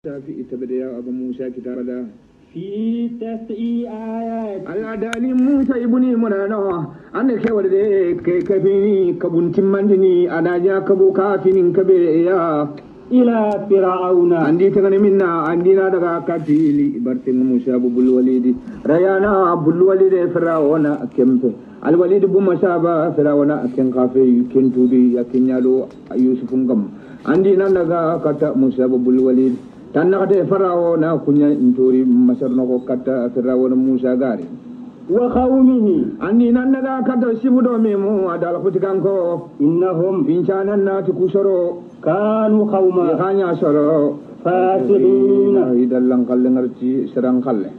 في اتبدأ أبو موسى كتاب الله في تسع آيات Allah dali Musa ibni munana ande ke warde ke kabini kabun timmandini adaja kabu kafinin kabe ya إلى فرعون andi tagane minna andi na daga katili bartin Musa bul walidi rayana bul walidi fir'auna kempe al walid bu masaba fir'auna ken kafe ken tudi yakin yalo yusufun gam andi na daga kata Musa bul walidi tan nakate fir'auna kunya ntori masarno ko kata fir'auna Musa gari وقومه andi nan daga kata sibudo memu adal futikanko إنهم pincanan nati kusoro كانوا ya قوما kanya soro فاسقين idallan kalle ngarci serang kalle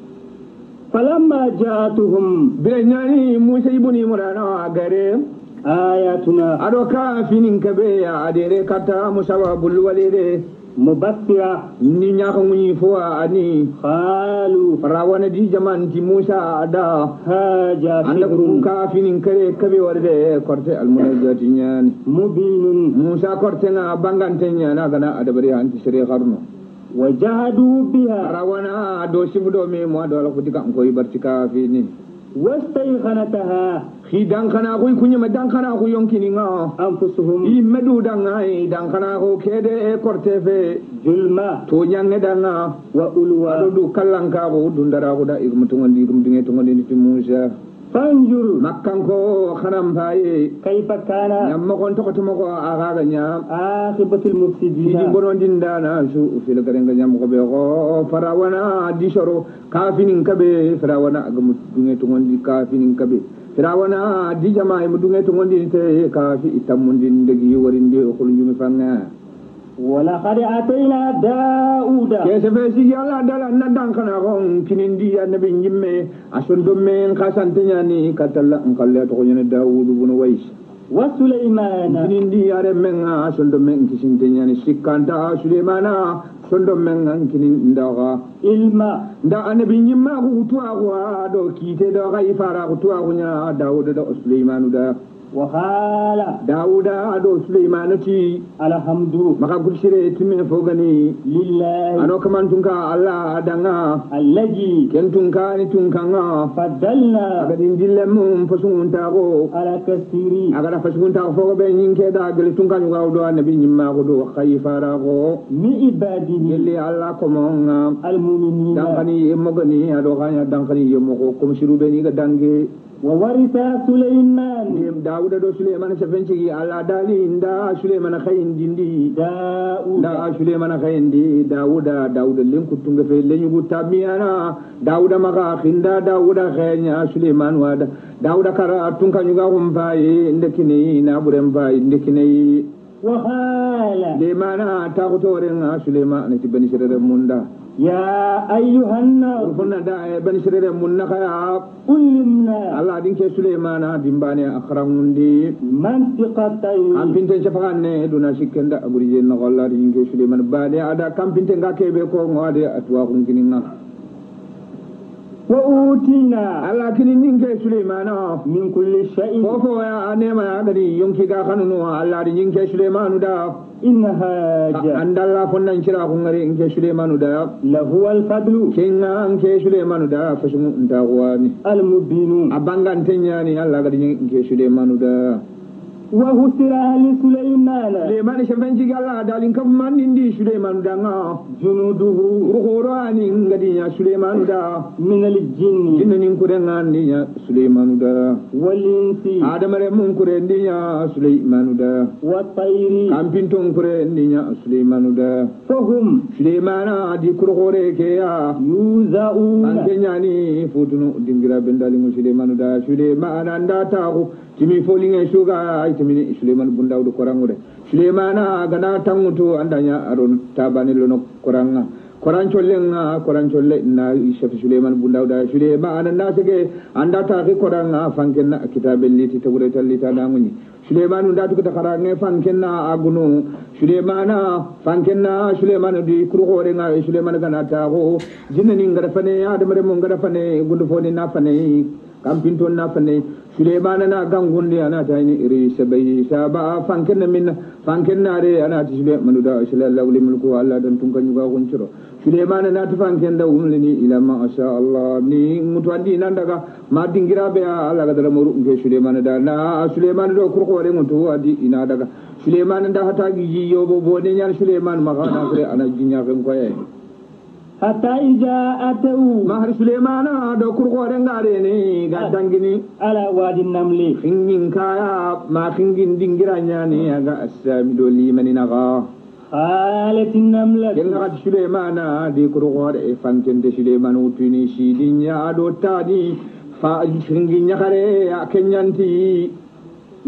فلما جاءتهم bile nyani musa ibuni murana gare آياتنا ado ka finin kabe ya adere kata mubassira ni ñaka muni fuwa ani halu rawana di jaman ti musa ada haja anda kun kafinin kare kabe warde korte almunajjati ñani mubinun. Musa korte na bangante ñana gana adabari anti sire harno wajadu biha. Rawana do sibdo me mo do ko tika ko yibarti fini. واستيقنتها khi dankana ko kunya ma dankana ko yonkini nga أنفسهم i medu danga i dankana ko kede e korte fe ظلما to nyange danga ado وألوا du kallanka ko dundara ko da igum tungondi igum dinge tungondi ni musa sanjuru nakkanko hanam faye kayfa kana ñamma kon tokotoma ko akaga ñaam akibatul mufsidina. Idi dana su fila garenga nyam ko be. Ko farawana disoro kafinin kabe. Farawana agamu duge togondi kafinin kaɓe firawana dijama emo duge togondini te kafi itammundin degi warindi okolujumi fanga. ولقد أتينا داود. كيسفيسي يلا دالا ندان كنا غون كنندي النبي نجمي. عشان دمين خاسان تنياني كتلا نقلت غين داود بن ويس. وسليمان. كنندي يا رمين عشان دمين كسين تنياني. سكان تا سليمانا sondo menga kini ndaga ilma nda anabi nyimma ko tuwa ko do kite do ga ifara ko tuwa ko nya daud da sulaiman وقال داود أدو سليمانتي الحمد مكا كرسيري تمي فوغني لله أنو كمان تنكا الله أدنا الذي كن تنكا نتنكا فدلنا أغدين دلم فسون تاغو۔ على كثيري أغدا فسون تاغو فوق بينين كدا أغل تنكا نغاو دو نبي نما غدو خيفا راغو۔ مئبادي يلي الله كمان المؤمنين دانغني يمغني أدو غانيا دانغني يمغو كمشيرو بيني دانغي وورث سليمان Ndem dawuda do suleiman sefencigi allah dali nda suleiman khayin dindi داود da sulemana kayindi dawuda dawuda len kuttunga fe leñugu tammiyana dawuda maka kinda dawuda xeña suleman wada dawuda kara tunkañuga xum fayi ndekkineyi naɓuren fayi ndekkineyi وقال lemana taxutorenga suleman ti bani serere munda ya ayyuhan nas hunna da ban shirere mun na kaya ulimna Allah din ke Sulaimana ah, din bane akhrangundi mantiqatay am pinte shafakan ne? Duna shikken da aburije na Allah din ke Sulaiman. Bane ada kam pinte ga kebe ko ngade atwa ah, kun kinin nan wa utina. Allah kinin din ke Sulaimana ah. min kulli shay'in ko ko ya anema ya gari yonki ga kanunu Allah din ke Sulaimanu da innahaj andalla fonnan kira kun ngare in ke sulaimanu da. Lahu al fadlu. Kenga an ke sulaimanu da. Fashin da wani al mubinu abanga tanya ni Allah ga in ke sulaimanu da. وهسر أهل سليمان. لمن شفنجي قال دالين كم من دي سليمان دا جنوده رخوران غدي سليمان دا. من الجن. جن نكرن دي سليمان دا. والإنس. آدم رم كرن دي سليمان دا. والطير. كم بنتم كرن دي سليمان دا. فهم. سليمان دي كرخوري كيا. يوزاؤون أنكنياني فوتنو دينغرا بندالين سليمان دا. سليمان دا تاغو. simi folin e suga ay timini suleiman bundawɗo korangude suleimana gana tanguto andaña aɗon tabanillono koranga korancollenga korancolle na chef suleiman bundawɗa suleima ananda sege anda taki koranga fankenna kitabel liti tawre tallitanamuñi suleimanu ndatukuta karange fankenna aguno suleimana fankenna suleimanu di kurhorenga suleimanu gana tako jinani ngaɗa fane adamare mo ngaɗa fane gundu foni na fane. kampinton na fane suleimana na gangundi ana ta ni iri sabai saba fanken na minna fanken na re ana ta sule manu da sule Allah wuli mulku Allah dan tun kan yuga kun ciro suleimana na ta fanken da umli ni ila ma sha Allah ni mutwandi nan daga ma dingira be Allah ga da muru ke suleimana da na suleimana do kurko wale mutu adi ina daga suleimana da hata gi yobo bo ne nyar suleimana ma ga na kre ana ginya kan koyaye hatta ija ata'u mahar sulemana da kurkoren gare ne ga dangini ala wadin namle fingin kaya ma fingin dingiranya ne ga asami doli mani na ga halatin namla. Kin ga sulemana di kurkore fantin da suleman utuni shi din ya do tadi fa fingin ya kare a kenyanti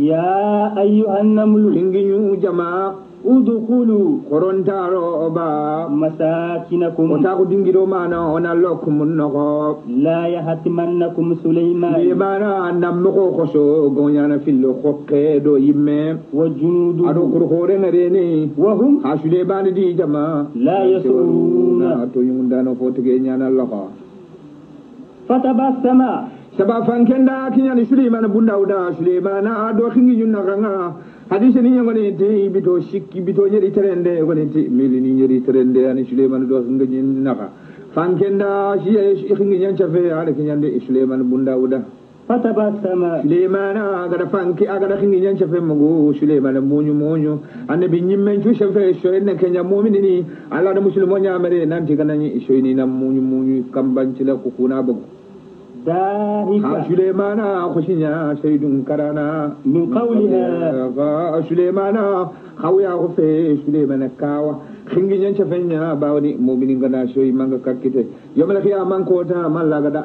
ya ayyuhan namlu. Fingin jama'a ادخلوا korontaro ba مساكنكم otaku dingiro mana ona lokumun nogo لا يهتمنكم سليمان sulemana nammogo koso gonyana fillo hokke do yimme وجنوده ado kurhore ngareni وهم ha sulemana di jama لا يشعرون to yungundano fo tege nyana loko فتبسم saba fankenda kiñani suleymana bundawda suleymana do xingi ñun naxanga hadise ni egoni te ibito sikki ibito ñeɗi tere nde egoni te mili ni ñeɗi tere nde ani souleymane ɗo gañi nafa fankenda siyaehingi e ñancafe aɗa kiñande e souleymane bundawuda fatabassama souleymane agaɗa fanki agaɗa hingi ñancafe mago souleymane muñu muñu annabi ñimmen cucefe soyenne keña mumini ni. Allah ɗa musulmo ñamere nanti ganañi e soyninam muñu muñu kambancila ko kuna bago ذلك sulemana khushinya shaidun karana من قولها ga sulemana khawya ko fe sulemana kawa khingi nyan chafenya bawni mu'minin gana shoy manga kakkite yomala khiya man ko ta man laga da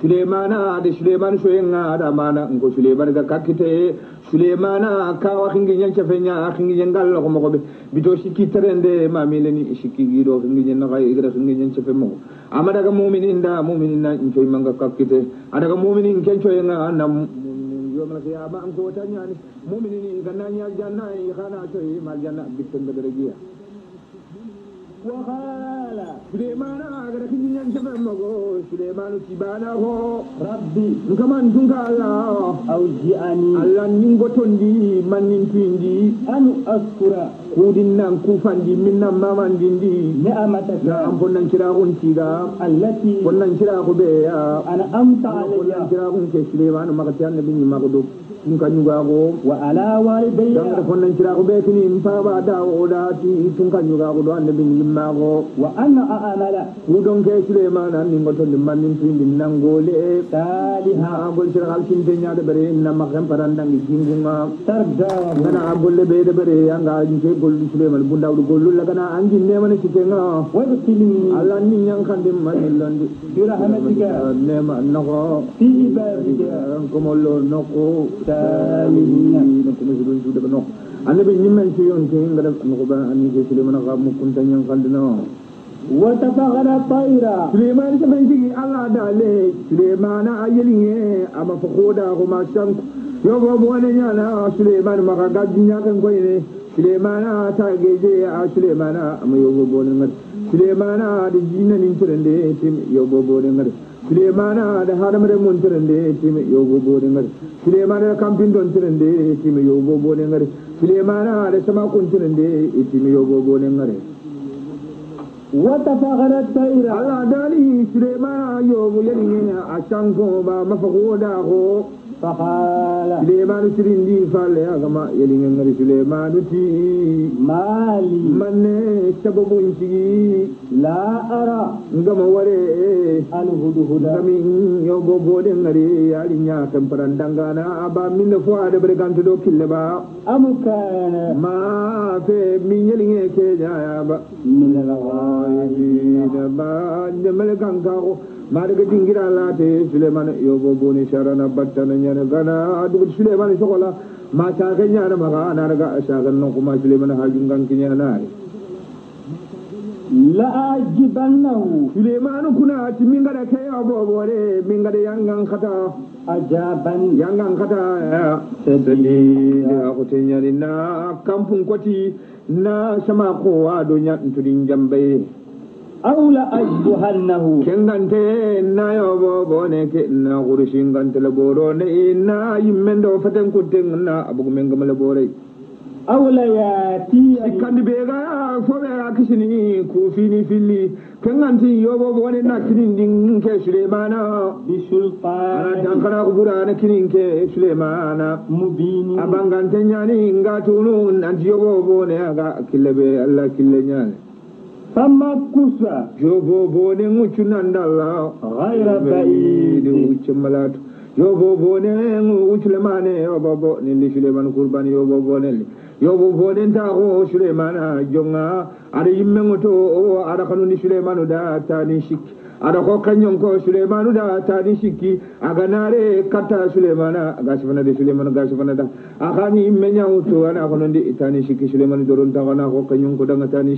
sulemana da suleman shoyin a da mana ngo suleman ga kakite sulemana ka wa hingi nyan chafe nya hingi nyen gal ko mokobe bito shiki terende ma mileni shiki gido hingi nyen ga igra hingi nyan chafe mo ama daga mu'minin da mu'minin na incho imanga kakite adaga mu'minin ken cho en na nam yawmal qiyamah an ko tanya ni mu'minin ga nan ya janna i khana to i mal janna bitan da darajiya وقال sulemana agara kinyi nyan chabe mago sulemanu tibana ho ربي nkaman tunka allah أوجعني allah ningo tondi mannin tuindi أن أذكر kudin nan kufandi min nan mamandindi نعمتك na an fonnan kira kun tiga التي fonnan kira ku be ya أنعمت fonnan علي kira kun ke sulemanu makati annabi ni mago kun kan yuga go وعلى والدي dangata fonnan kira ku be kini mpaba da o da ti tun kan yuga go do annabi ni mago وأن أعمل kudon ke sulemanu an ningo tondi mannin tuindi nangole صالحا na agol sira hal sinte nyaade bare na makam parandangi jingunga ترضاه ngana agolle be de bare anga nke gollu suleman bundawdu gollu la kana angi nemane sitenga وادخلني Allah ni nyang kandi mani londi برحمتك nema nako في عبادك komollo noko Salihin. noko masudun sudah noko annabi nyimmen ci yon ke ngada noko ba anni ke suleman ka mukunta nyang kandi no وتفغر الطير suleman sa ben sigi Allah dale suleman ayelinge ama fakhoda ko ma shank yo bo bo ne nyana suleman maka gaddi nyakan ko ne suleman ta geje a suleman ama സുലൈമാനാട് ഹാരമരം ഒഞ്ചിരണ്ടേ ഏറ്റിമ യോഗോബോധങ്ങൾ സുലൈമാന കമ്പിൻ്റൊഞ്ചിരണ്ടേ ഏറ്റിമ യോഗോബോധങ്ങൾ സുലൈമാനാട് ശമാക്കൊഞ്ചിരണ്ടേ ഏറ്റിമ യോഗോബോധങ്ങൾ wata fagarar ta'ira Allah dali Suleiman yobu yanayi a can kuma ba mafago da ko فقال Suleiman sirin di falle a gama yali ngari Suleiman ti مالي manne sababun sigi لا أرى ngama ware الهدهد ngami yobo bode ngari yali nya tamparan dangana aba min fo ade bre gantu do kille ba أم كان ma fe min yali nge ke ya ba من الغائبين da ba demale kanka maɗaga jingira late yo yobo goni sharana battana nyana gana adu suleymane sokola ma macaranya na maxa anaraga sagan no kuma na. Laajbanau Sulaimanu kunat suleymanu kuna ati ti min gaɗa yangang boɓore minga da yangan khata ajaban. Yangan xata ya. sedile axote ñani na kampung koti na sama kowa do ñantudin jambe aula ashbuhannahu kengante inna yobo bone ke inna gurishin gante la boro ne inna yimmen do faten kutten inna abugu men gamala bore aula ya ti kandi bega fo be kishini ku fini filli kenganti yobo bone na kinin din ke sulemana bi sulfan ana dankara kubura na kinin ke sulemana mubini abangante nyani ngatu nun anti yobo bone aga kilebe alla kille nyani فما كسى yobo bone ngucu nandalla غير بعيد ucce malatu yobo bone uccu lemane yobo bo nilli suleman kurban yobo bonelli yobo bone ntaako sulemana jonga aɗa yimmengoto o aɗa kanuni sulemanu da tani sikki aɗa ko kañon ko sulemanu da tani sikki aga naare katta sulemana aga sifanade sulemanu ga sifanada akani yimme ñawto ana konondi tani sikki sulemanu doron taxana ko kañon ko danga tani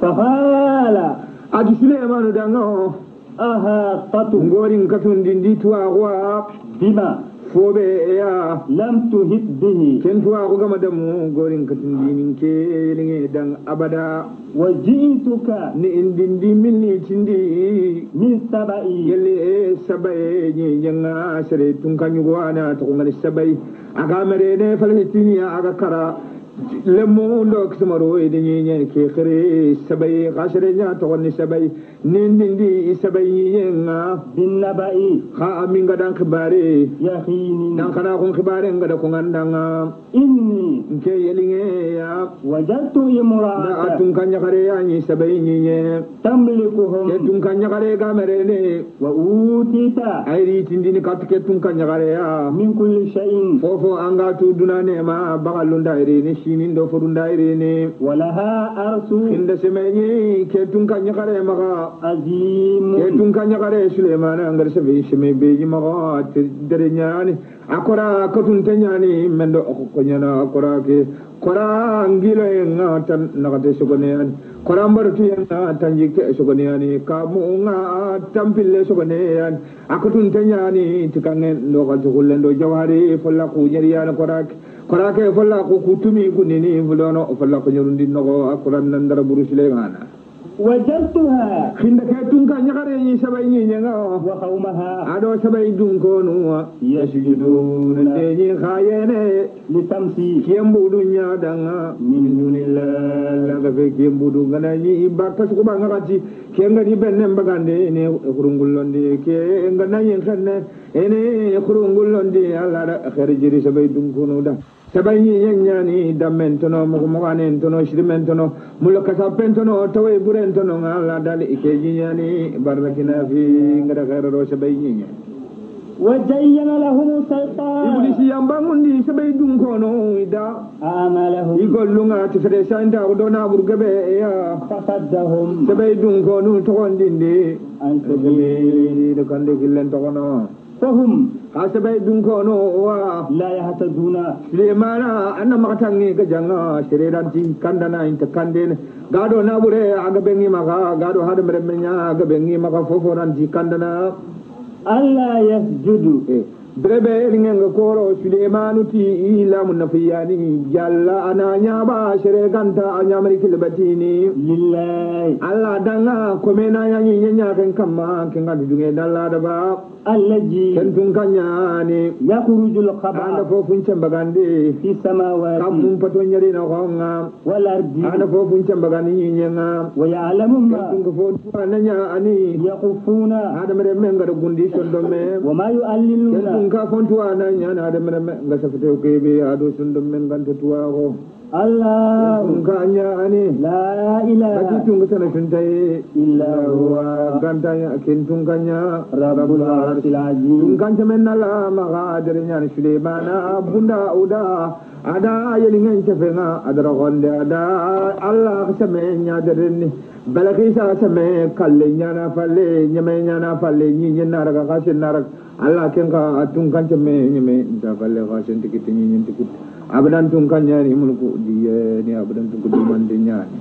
fahala adu sule emanu danga o. Aha fatu. Ngorin katundi ndi tuwaxuwa bima. Fooɓe eya. Lam tuhit bihi. Ken tuwaxu gama damu gorin katindinin ke yelinge dan abada. Wa jituka ni indindi min ni tindi. Min saba'i. Yelle e sabaye ñe janga sere tun kañugo ana toxongani sabayi aga merene falhitiniya aga kara. lemundo kismaro idinyi nyen ke khiri sabai khashri nya tokoni ni sabai nindindi sabai yenga bin nabai kha aminga dan khibare ya khini dan kana kun khibare ngada kun andanga inni nke yelinge ya wajatu imra'ata da atun kanya kare ya ni sabai nyinye tamlikuhum ke tun kanya kare ga merene wa utita airi tindini katke tun kanya kare ya min kulli shay'in fofo anga tu dunane ma bagalunda irini sinin do furun dairene walaha arsu inda semenye ke tun kan yakare maga azim ke tun kan yakare suleiman angar sebe seme beji maga dere nyani akora katun tanyani mendo akoko nyana akora ke. Kora kora ngiloyenga tan naxate sogoneyani kora mbaratuyenga tan jikte sogoneyani ka mu'unga tampille sogoneyani a katunte ñani tikangen ndoxati xullen do jawari folla ku ñeriyani korake korake folla ku kutumi kunini fulono folla ko ñerundi noxo a koran nandara burusilemana wajartuha. Hinda ke tungkanya nyakare ni sabai ni nyanga wa khawmaha ado sabai dun ko no yasjudun gitu, de nah. ni khayene li tamsi kembu dunya danga min laga la ga fe kembu du gana ni bakas ko banga kati kenga ni benne mbagande ne kurungulonde ke ngana ni khanne xenne ene xurungullondi alaɗa xere jiri sabay dunkonuda sabay ñiñen ñani dammen tono moxomoxanen tono sirimen tono mulo kasappen tono tawoy buren tono ala dal ike ñiñani barnakina fi ngada xerero sabay ñiñen وزين لهم الشيطان iblisi yambangundi sabay dunkono ida أعمالهم igollunga ti fede santaku do naɓur geɓe ya فصدهم sabay dunkonu togondindi عن سبيل de kande killen togono فهم ha sabay dunkono wa لا يهتدون sulemana anna makatangi ga janga sereranti kandana inta kandene gaɗo naɓure aga ɓengi maka gaɗo haɗa mreɓe ña aga ɓengi maka foforanti kandana ألا يسجدوا drebe brebe ringenga koro suleimanu ti ilamu nafiyani jalla ana nyaba shere ganta anyamri kilbatini lillahi. Alla danga komena yanyi nyanya kan kamma kan ga dunge dalla da ba allaji. Ji tun kanya ne ya kurujul khaba anda fofun bagandi bagande fi samawati. Kam mun fato nyari na konga wal ardi. Anda po can bagande nyanya wa ya'lamu ma. Kan kun fofun ananya ani. Yaqufuna anda mere menga gundi shon do me wa ma ka kontuwa nan yana da mana ga sakata ke be a do sun dum men ganta kan tuwa ko Allah. Kun ka anya ane la ilaha. Ka tun ga sanin tun tai illa huwa ganta ya kin tun kanya rabbul arshil azim tun kan men la ma ga dare nya ni sulaimana bunda uda ada yelin ngan tefe nga adara gonde ada Allah ka men nya dare ni balakisa same kalle nyana falle nyame nyana falle nyi nyenara naraka kasi nara alla ken ka atun kan chame nyame da falle ka sen tikit nyi tikit abadan tun kan nyani mun di ni abadan tun ko di man nyani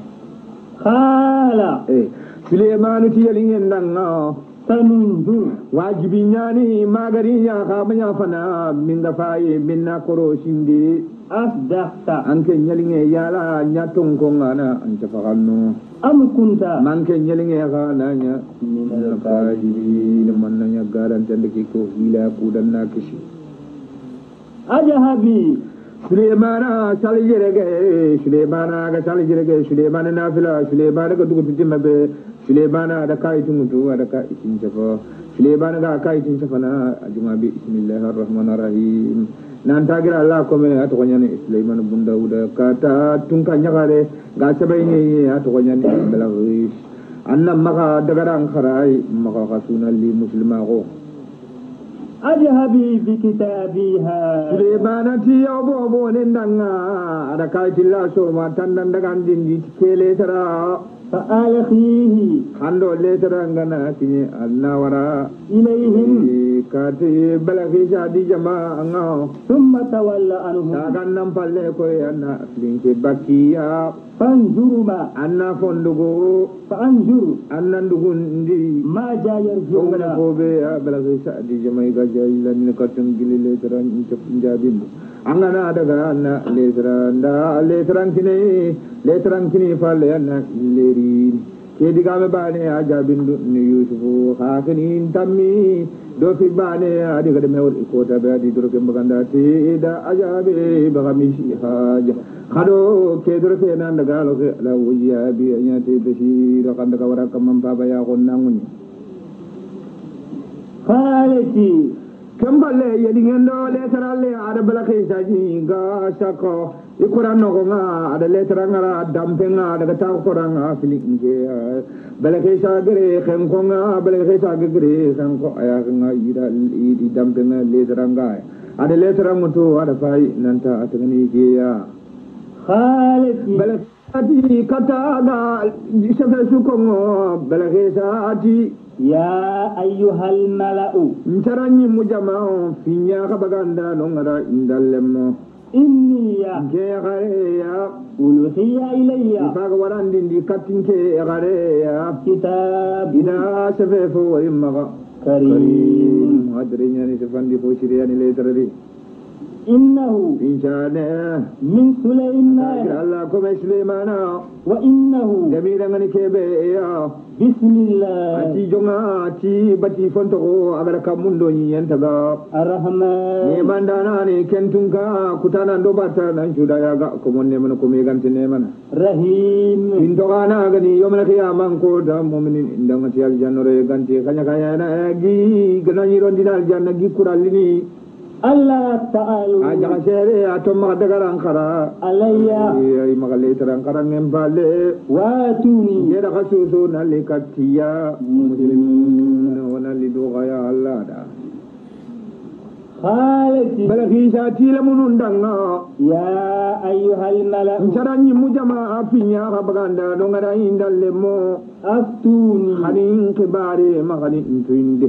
kala. Eh suleiman ti yali ngen danga tanundu. Wajibi nyani magari nya ka manya fana min da faye min na koro shindi asdaqta. Anke nyelinge yala nyatun kongana anke fagalno am kunta. Manke nyelinge gana nya. Min al-kajirin manna nya garan tandiki ko hila kudan nakishi ajahabi. Sulemana salijirege sulemana ga salijirege sulemana nafila sulemana ga dugututima be sulemana da kayitungutu ada kai isin safa sulemana ga kayitin safa na ajuma bi bismillahir rahmanir nan tagira Allah ko me ato nyane Sulaiman bun Dawud kata tungka nyagare ga sabai ne ato nyane balaghi annam maka dagaran kharai maka kasuna li muslima ko أجهبي بكتابها Sulemana ti yau bo bo ne danga ada kai tilla so ma tan dan daga andin di kele tara فألقيه hando le tara ngana tinye anna wara إليهم ka te balaki jadi jama anga ثم تولى عنهم dagan nam palle ko anna linke bakiya فانظر ما anna fondugo فانظر anna ndugundi ما جاء Ongana يرجعون ko be ya balaki jadi jama ga jayla ni angana ada na lesran da kine lesran kine falle anak lerin kedi diga me bane aja bindu ni yusufu hakini tammi. Do fi bane a diga de ko ta be di dro ke maganda ti da ajabe ba mishi haja. Khado ke nan daga lo ke la wuya bi anya te do kan daga wara mampa baba ya gonna ngunyi kemballe yeɗigendo ya, ada aɗa saji ga sako. I kurannogonga aɗa letarangara dampenga daga taku koranga filinke bala gre, gere henkonga bala kisa gere henko ayakenga yira iɗi dampenga ya. letaranga aɗa letarangutu aɗa fayi nanta atagani geya halis bala ati kataga sefe sukongo. Bala kisa ati يا أيها الملأ ntaranyi mujamao finya kabaganda no ngara indallemo إني nke gare ya ألقي إلي ifaga warandi ndi kattinke gare ya كتاب ina sefe fo wari maga كريم hadre nyani sefandi fo siriyani letarari إنه inshane من سليمان Allah kome Sulaimana وإنه jamira ngani kebe bismillah. Ati jonga ati bati fonto ko agara kamundo yenta ga arrahman. Ne bandana ne kentunga kutana ndo bata nan juda ya ga ko monne man ko me ne man rahim. Min to gana ga ni yomna qiyamam ko da mu'minin indan ati aljanna re ganti kanya kanya na gi gana yiron dinal janna gi kuralini. Allah ta'alu ajaga sere ato maga dagara iya alayya iya maga leitara ankara ngembale watuni yera kasuso na lekatiya muslimin wana oh, lidoga ya Allah da khalati balaki shati la munundanga ah. ya ayyuhal malak nchara nyimu jama afinya kabaganda dongara indalemo aftuni. Hanin kibare magani intuinde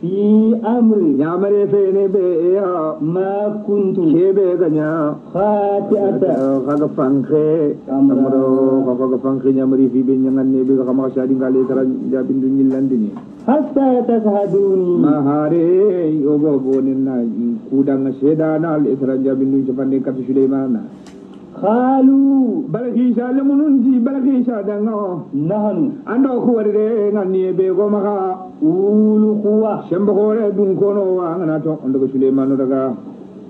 fi amri nyamare fene be ya ma kuntu kebe ganya hati ada agak amro khaga kaga fankhe nyamari fi be nyangan ne be kaga ma shadi ngale tara jabin dun yillandini hatta yatahaduni ma hare yobo bonin na kudang shedana al itran jabin dun chapande kat mana halu balkisha lemununti balkisha dangawo nahanu. Ando kuwarire nganniye be go maga ulu kuwa. Sembokore dun kono wa ngana to ondogo suleimanu daga.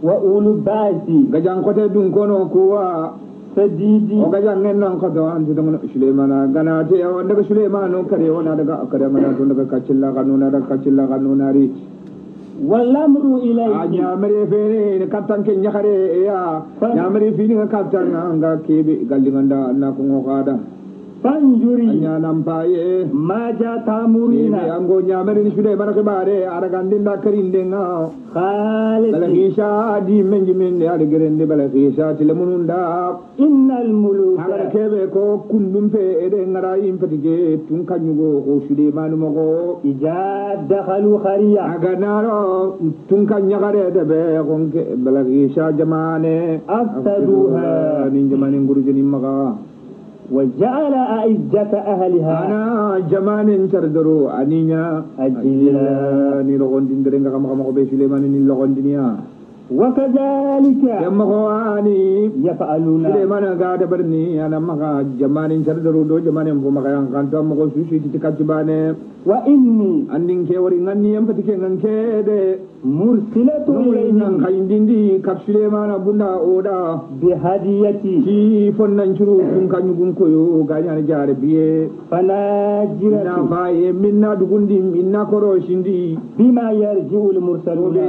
Wa ulu basi gajankote dun kono kuwa. Sadidi. O gajan ngen nan kodo anti daga suleimana gana te ondogo suleimanu kare wona daga kare mana to daga kacilla kanuna daga kacilla والأمر a إليك nyamare fere ne kattan ke nyakare ya nyamare fini ga kattan nga kebe Banjuri. Nyanampaye. Maja tamurina. Mimi yango nyamere ni shude barake bare aragande la kerinde nga. Khalid. Balakisha di mengi mende aligerende balakisha tilemununda. Innal muluk. Agar kebe ko kundumpe ede ngara impetige tunkanyugo ko shude manumogo. Ija dakhalu khariya. Aganaro tunkanyagare de be gonke balakisha jamane. Aftaduha. Ninjamane ngurujeni maga. وجعل أعزة أهلها. أنا جمان تردرو أنينا أجلا نيلغون دين درين كما كما كما سليمان نيلغون دينيا wakadhalika yamma ko ani yafaluna ile mana ga da barni ana maka jamanin sardaro do jamanin fo maka kan to mako sushi ti ka jibane wa inni andin ke wari nganni yamba tike nganke de mursilatu ilayhi kayindindi kapsule mana bunda oda bi hadiyati ki fonnan churu kun kanyu gun koyo ganya na jare biye fana jira na faye minna dugundi minna koro shindi bima yarjiul mursaluna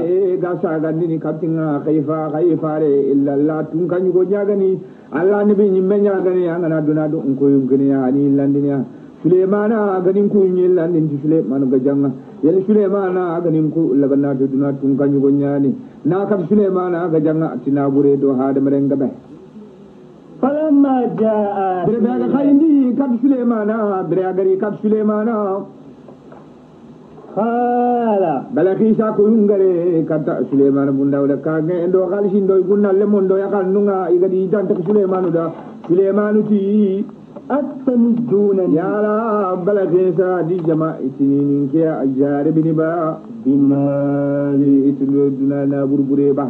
inga kaifa kaifa re illa la tun kan go nyagani. Alla ni bi nyimbe nyagani anga na duna do ko yum kini ya ni landinya sulemana ganin ku yin landin ti suleman ga janga yel sulemana ganin ku lagana do duna tun kan go nyani. Na kam sulemana ga janga tina bure do haade maren ngabe falamma jaa bere ga khayndi kab sulemana bere gari kab sulemana hala balakisa koyungare kata suleiman bundawda kage ndo halsindoy gunnalle mondo yakalnunga igadi yitantek suleimanu da suleimanu ti attamidunani yala balakisa di jama itinininke a jarebini ba bimali itundo dunana burbure ba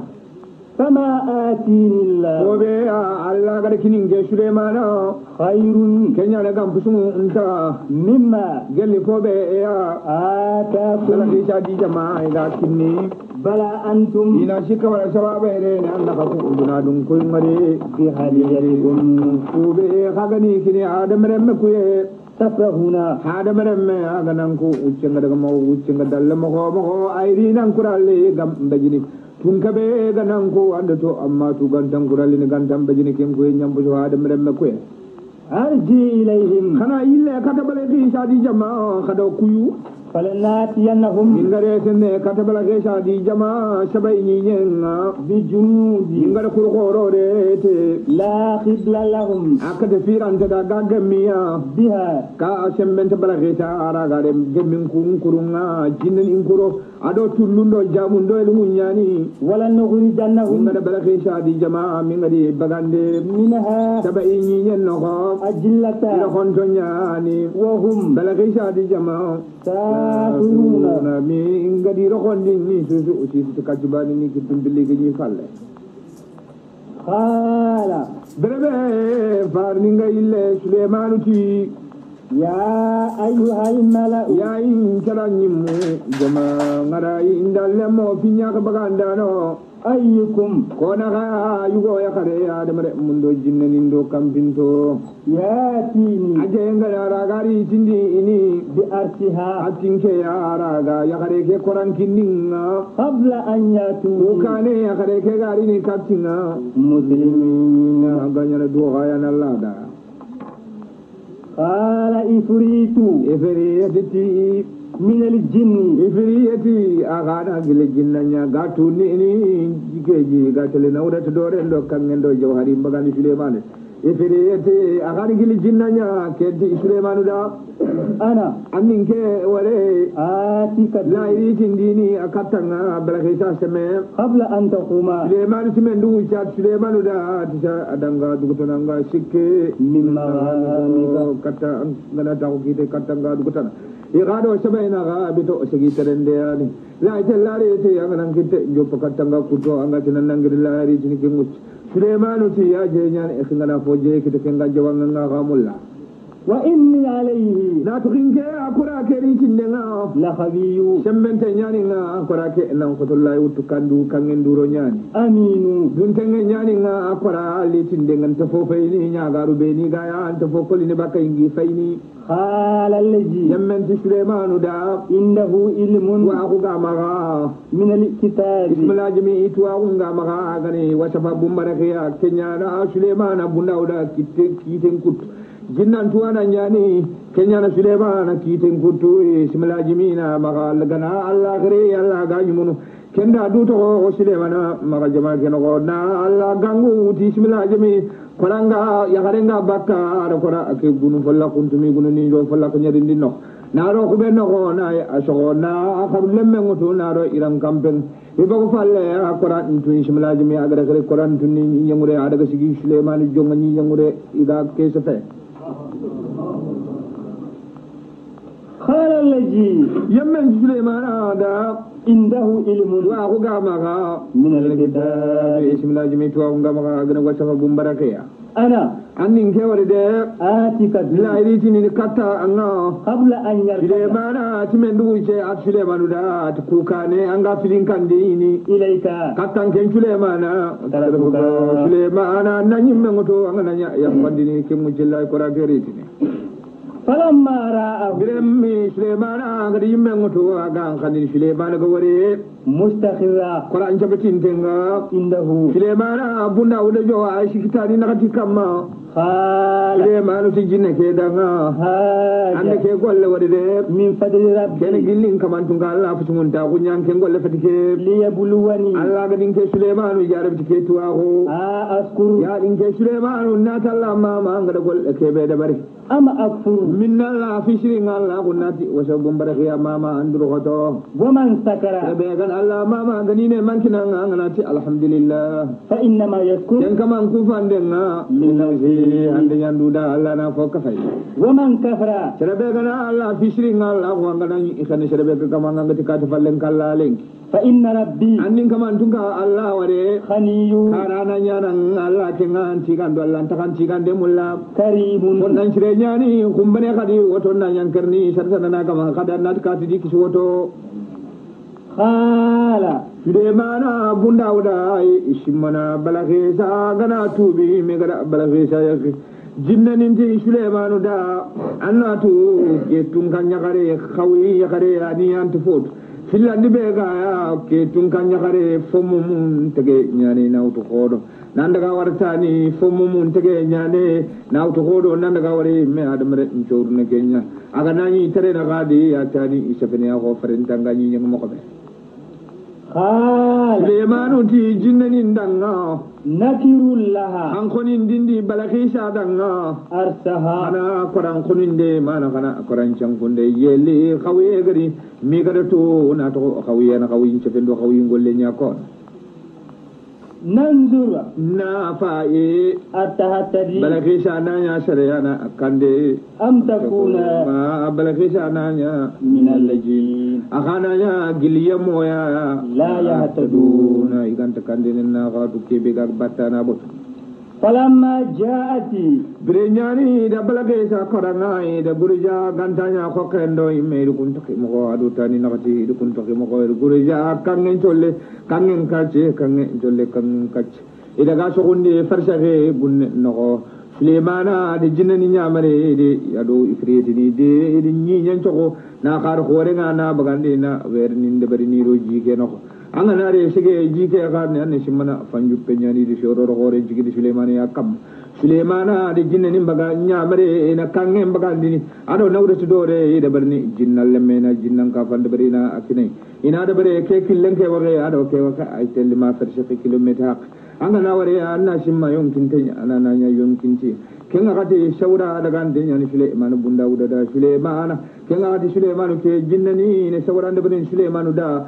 فما آتيني الله kobe allah gada kinin ke suleimana خير kenya na gam pusumu nta مما gelli kobe ya bala آتاكم kisa di jama iga kinni بلى أنتم ina shika wala sababa ere ne annaka ko duna dun koy ngare بهديتكم kube hagani kini adamaremme kuye تفرحون adamaremme haganan ko uccenga daga mawo uccenga dalle mako mako ayri nan kuralle gam bajini tun kabe ga nan ko wanda to amma tu gantan kurali ni gantan bajini kin ko nyam bu ha da mren ko arji ilaihim kana illa ka da bale ti shadi jama'a kada kuyu فلناتينهم من غير سنة كتب لك شادي جماعة شبينيين بجنود من غير خلقورو ريت لا قبل لهم. أكد في رانت داقا جميع بها. كأشم من تبلغ شارا غارم جمين كون كرونا جنن إنكرو أدو تلون دو جامون دو الهنياني ولا نغري جنهم من غير بلغ شادي جماعة من غير بغاند منها شبينيين نغا أجلتا إلخون تنياني وهم بلغ شادي جماعة kafiruna mi ngadi rokondi ni susu usi to kajubani ni kitum bili gni falle qala berebe farni nga ille suleimanu ti ya ayyuhal mala'u ya in karanyimu jama ngara indal mo finya ka bagandano ayyukum kona ga yugo ya kare ya de mare mundo do jinnanin do kambinto ya tini aje yanga da ragari tindi ini. Bi artiha atinke ya raga ya kare ke koran kininga habla anya tu kane ya kare ke gari ni kaptina muslimina ganya do ga ya na lada qala ifritu ifritu min aljinni ifriyati akana gile jinnanya gatu ni ni keji gatele nawdat do ren do kangen do jawhari mbagani suleymane ifiriyeti akan kili jinnanya kenti sulemanuda ana. Amin ke ware ati ah, kadlairi tindini akattanga balakisa seme. Qabla an taquma sulemanu simen dugu cat sulemanuda tisa adanga dugutananga sikke mimmaamika katta ngana taku kite kattanga dugutana igado sebaina ga bito segiterendeyani laite larite anganankite joppa kattanga kuto angatinanangiri laari tinikinguci suleimanu ti ya je ñan e eh, kingana fo je kiti kinga jawanga nga wa inni alayhi. Na to kin akura ke rikin ne la khabiyu shemben nyani nga akura ke nan ko tolla yu kandu kangen duro nyani. Aminu. Dun te nyani nga akura ali tinde ngan to fofe ni nyagaru be ni gaya an ni qala alladhi yamman sulaymanu da. Innahu ilmun. Wa aku ga maga. Min alkitab bismillah jami'i to aku ga maga. Gane wa safa bumbara ke ya. Kenya na sulemana bunda uda kiten kiten kut jinnan tuwana nyani kenyana sulemana kiten kuttu ismalaji mi na maga gana allah gare allah ga nyumunu kenda du to o sulemana maga jama ken ko na allah gangu ti ismalaji mi koranga yakarenga bakka ara kora ke gunu folla kuntumi gunu ni do folla ko nyari ndinno naaro ko na a sogo na akaru lemme ŋutu naaro iran kampen. I bago falle a koran tun simlaji mi agara kare koran tun ni ñengure adaga sigi sulemani jonga ñi ñengure iga kese qala allazi yamman sulaiman ada indahu ilmun wa aku gamaga min alkitab ismillah jimi tuwa gamaga agna wa safa bumbarakaya ana annin kewar da atika lahiri tini ni kata anga qabla an yarda sulemana timen dugu ce at sulemanu da at kuka ne an ga filin kan de ini ilaika katan ken sulemana sulemana nan गे बरे مستخيرا. قرآن جبتين تنغا إنه. سليمان أبونا ودجو عايشي كتاني نغتي كما. خالق سليمان سجن كيدانا. حاجة عندك يقول ورد من فضل ربي. كان جلين كمان تنغا الله فسمون تاقون يان كن قول فتك ليبلوني. الله قد إنك سليمان يجارب تكيتوا أخو آه أذكر. يا إنك سليمان النات الله ما ما أنغد قول كيبه دبري أما أكفر. من الله في شرين الله قلنا وسوقن برخيا ما ما أندرو خطو ومن سكرا كيبه Allah ya mama gani ne mankina ngana ti alhamdulillah. Fa innama yaskuru ken kaman ku fande nga lillahi ande yandu da Allah na fo ka fay waman kafara. Serabe gana Allah fi shirin Allah ko ngana ni ikane serabe ka kaman ngati ka ta fallen kallaleng fa inna rabbi. Annin kaman tunka Allah ware khaniyu karana nyanan Allah ke ngan cigan do Allah takan cigan de mulla. Karimun. Kon nan cire nyani kumbane kadi woto nan yankarni sarta na kama kada na ka tidi kisu woto kala sulemana bundawda ishimana balakesa gana tubi me gada balakesa yake jinna ninti sulemanu da annatu ketun kan yakare kawi yakare ani anti fotu fillandi be gaya ketun kan yakare fomumun tege ñane nawtu kodo nan daga wartani fomumun tege ñane nawtu kodo nan daga wari me adamare ncorune ke ña aga nañi tere na gadi ya tani isafene ya ko farentanga ñi ñangmo ko ɓe lemanu ti jinnanin danga nakirullaha an konin dindi balakisha danga arsaha. Ana koran konin de mana kana koran can kunde yeli khawiye gari mi kada to na to khawiye na khawin chefen do khawin golle nya ko nanzura na fa'i attahattari balakisha na ya shari'a na akande. Am takuna ma balakisha na ya min allaji akana ya giliya moya la ya hataduna iganta kande na ga duke be ga batana botu. Falamma jaati. Bire ñaani da balage sa korangayi da burja gantanya ko kendo imme idu kuntoki mogo adu tani nakati kuntoki mogo idu burja kangen colle kangen kacce kangen colle kangen kacce ida ga sogundi farsake gunne nogo sulemana de jinnani ñamare de ado ifritini de idi ñiñan cogo na kar horenga na bagandi na an ga nare shige ji ke ga ne an shi mana fanju penyani di shoro hore jigi di suleimani ya kam suleimana di jinne nim baga nya mare na kange baga dini ado nawre to dore da barni jinnal lemme na jinnan ka fand bari na akine ina da bare ke killen ke wage ado ke waka ai telli ma far shi kilomita an ga naware an na shi ma yonkin tin ana na nya yonkin ti ken ga kati shawra daga din yani suleimani bunda wuda da suleimana ken ga kati suleimani ke jinnani ne shawra da barni suleimani da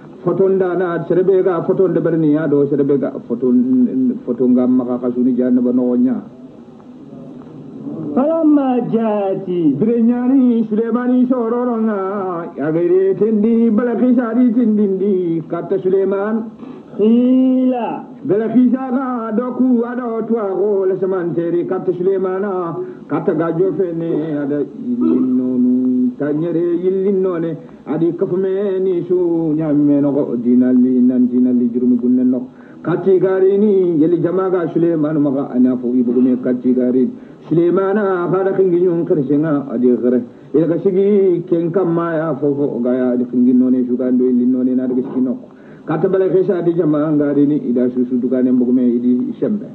foto ndana serebe ga foto ndeɓerni ya do serebe ga foto foto ngam maka kasuni jannaba nowo ña falamma jaati bire ñani sulemani sororonga agayre tendi bala kisari tindindi katta suleman qiila bela fisaga doku aɗa tuwago lesamanteri katta sulemana katta gajo fene aɗa yillinnonu tañere yillinnone aɗi kafume ni su ñammenogo dinalli nan dinalli jurumi gunnen noko katti garini yeli jamaga sulemanu maga ana fo ibogume katti garini sulemana haɗa kingiñum kersenga aɗi xere ilaga sigi ken kammaya fofo gaya aɗi kinginnone sugando yillinnone naɗaga sigi nokko kata bala kesa di jama ngari ni ida susu dukane mbugume idi shembe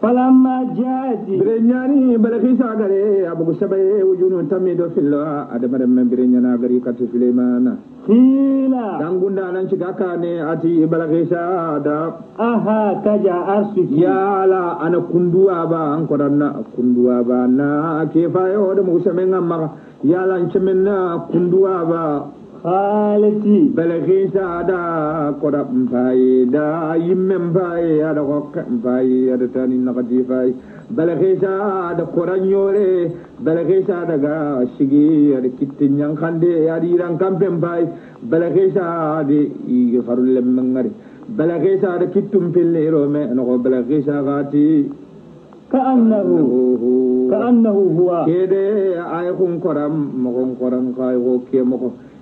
jadi. Jaati birenyani bala kesa gare abugu sabe wujunu tamido fillo ada men birenyana gari kata suleimana Sila, dangunda nan shiga kane ati bala kesa da aha kaja ya yala ana kundua ba an kodanna kunduwa ba na ke fayo da mugu ya ngamma yala nchemenna kunduwa ba خالتي balakisa da koda mpaye da yimmen mpaye ada hokke mpaye ada tani nakati faye balakisa da koranyore balakisa daga shigi ada kitti nyankande ada iran kampe mpaye balakisa de igi farulle mengari balakisa da kittum pille rome noko balakisa gati كأنه كأنه هو kede ay kun koram mo koram kay ho ke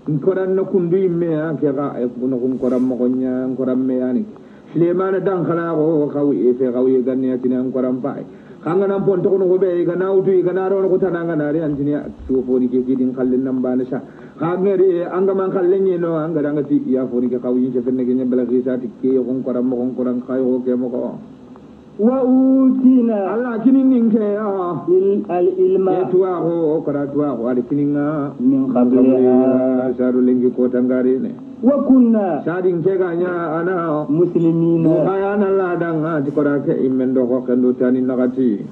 mo koran na kundu imme ya ke ga ay kun kun koram mo nya koram me yani Suleiman dan khala go kawi e fe kawi ganni atina koram pa kanga nan pon to ko be ga utu ga na ron ko tananga na re antini su fo ni ke kidin kallin nan ba na sha. Hagere anga man kallen ni no anga danga ti ya fo ni ke kawi je fenne ke nyambala gisati ke kon koram mo kon ho ke mo wa'utina. Ala kini nin kɛ ya al'ilma. Ya tuwa ko o kara tuwa ko ali kini ka min kabiya sadu lingi ko tangari ne wa kunna. Sadi kɛ ka ɲa ana muslimina. Ko kaya na ladan ha ti kɔrɔ kɛ imen dɔ kendo tani nagati.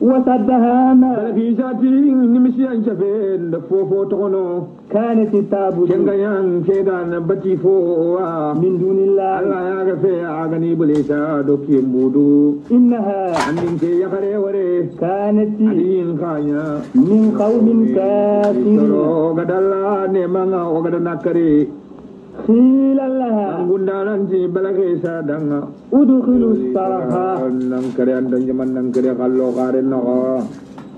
وسدهام فيجاتي نمشي انجبين لفوفو تغنو. كانت التابوت. كنغيان كيدان بتي فوا. من دون الله. الله يا غفي أغني بليسا دوكي مودو. إنها عندك يا خري وري. كانت دين خايا. من قوم كافرين. غدلا نيما غدنا كري. o gadana kare قيل لها gundanan ci balake sa danga ادخلوا الصرح nang kare andan jaman nang kare kallo kare no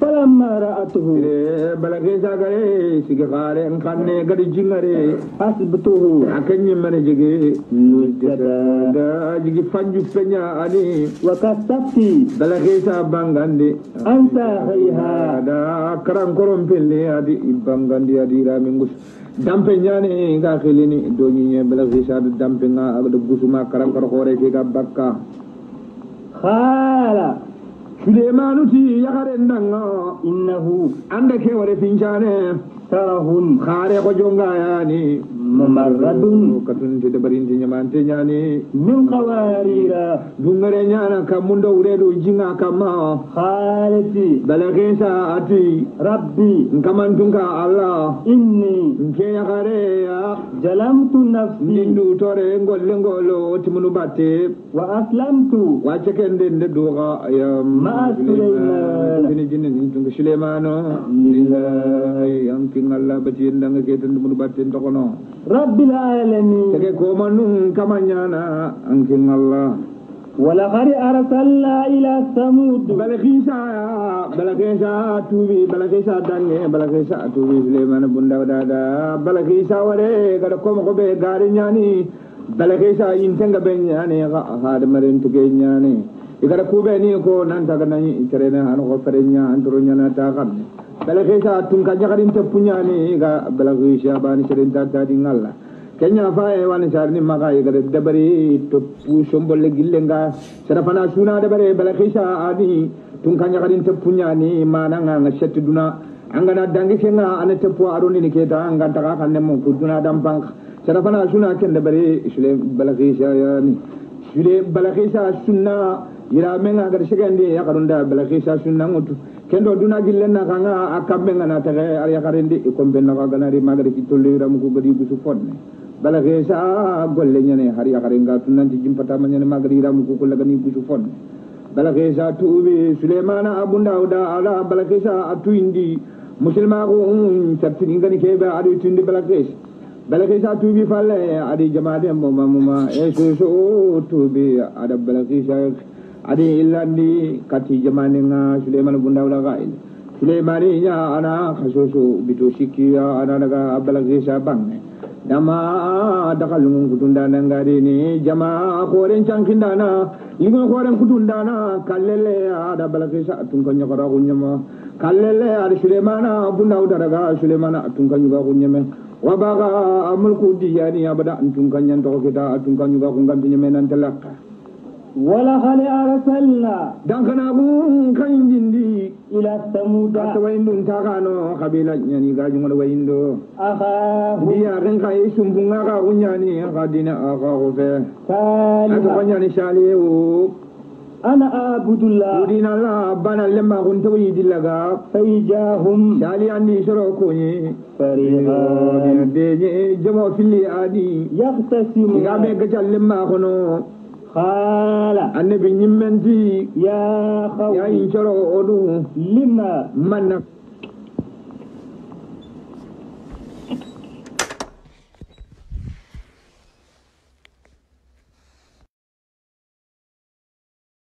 فلما رأته ire balake sa kare sige kare en kanne gadi jingare حسبته akanyi mane jige لجدا da jigi fanju penya ani وكسبت balake sa bangande عن ساقيها da karan koron pelle adi bangandi adi ramingus dampe nih nga xelini doñi ñe bela fisad dampe nga ah, ak de gusuma karam kar xore ke ga bakka khala suleymanu ti yakare ndanga ah, innahu ande ke wore finjane tarahun khare ko jongayani mumarradun oh, katun te dabarin te nyamante nyani min qawarira dungare nyana kamundo uredo jinga kama. Khalati balagesa ati. Rabbi. Nkamantunga allah. Inni. Nkeya kareya jalamtu nafsi. Nindu tore ngolle ngolo timunu batte wa aslamtu. Wa chekende nde duga ya mm, ma sulaiman fini jinne nintunga sulaiman lillahi am kinga allah bati ndanga ketan timunu batte ndokono rabbil alamin. Kage ko manun kamanya na ankin allah. Wala khari arsalna ila samud. Balakisa balakisa tubi balakisa dange balakisa tubi sulaiman bunda dada balakisa ware kada ko ko be gari nyani. Balakisa intenga ben nyani ha marin tuge nyani. Igara kube ni ko nan taga nan iterena han ko fere nya antro nyana ta kam balakisa tun ka jagarin te punyani ga balakisa bani serenta ta dingalla kenya fa e wani sarni maga e gade dabari to pu sombolle gillenga sara fana suna dabare bala khisa ani tun kanya kadin te mana nga nga shet duna. Angana dangi kenga ana te pu aroni ni keta anga taka kan nemo ku duna dam bank sara fana suna ken dabare sule bala khisa ya ni? Sule bala khisa sunna yira menga gade segande ya karunda bala khisa sunna ngutu kendo duna gillenna kanga akambe ngana tage ar ya karende ko benna ka ganari magare ki tolli ram ko gadi busu fonne bala ke sa golle nyane har ya kare nga tunanti jimpata ma nyane magari ram ko ko lagani busu fonne bala ke sa tuubi sulaimana abu dauda ala bala ke sa atu indi. Muslima ko um tartini ngani kebe adu tindi bala ke bala ke sa tuubi falle adi jamaade mo mamuma e so so tuubi ada bala ke sa adi illandi kati jamaninga ah, suleiman bundawla gail. Suleimani ya ana khasoso bito siki ya ana daga abalagisa bangne dama dakalungun kutundana ngarini jama koren cankindana lingun koren kutundana kallele ada balagisa ah, tunka nyakara kunyama kallele ada suleimana ah, bundawda daga suleimana tunka nyuga kunyame wabaga amulku diyani abada tunka nyanto kita tunka nyuga kungantinya menantelaka ولقد أرسلنا. دعنا بون كاين دندي إلى ثمود أتوين دون تاكانو قبيلة يعني كاجم ولا وين دو؟ أخاهم. دي أخين كاي سمبونا كاون يعني أخادنا أخاه فيه أتوين يعني شاليه أنا أعبد الله. ودين الله بنا لما كنت ويد الله لك فيجاهم شالي عندي شروكوني. فريقان بيجي جمع في اللي آدي. يختصمون. يقابل كتال لما كنو qala annabi nyimmen di ya khaw ya in coro odum lima manna